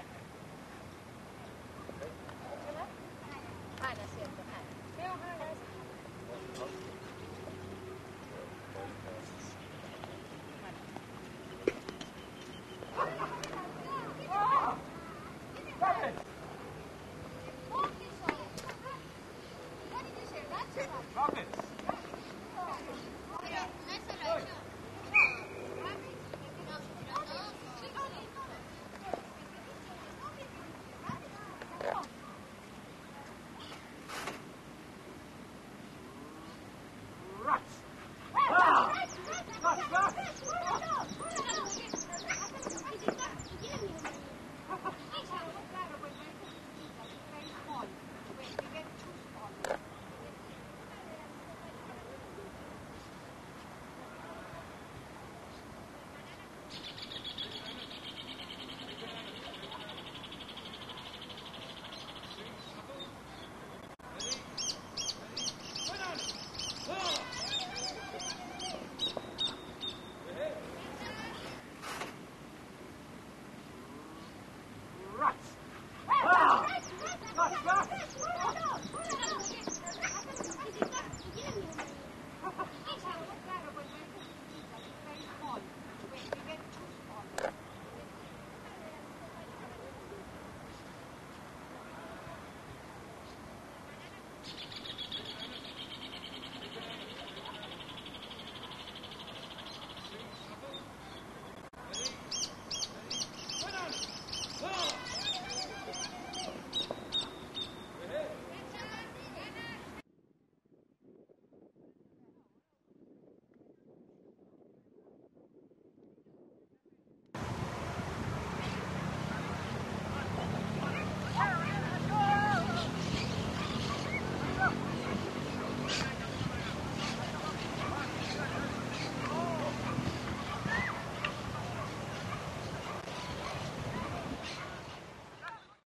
escucha. Rush! Rush! Rush! Rush! Rush!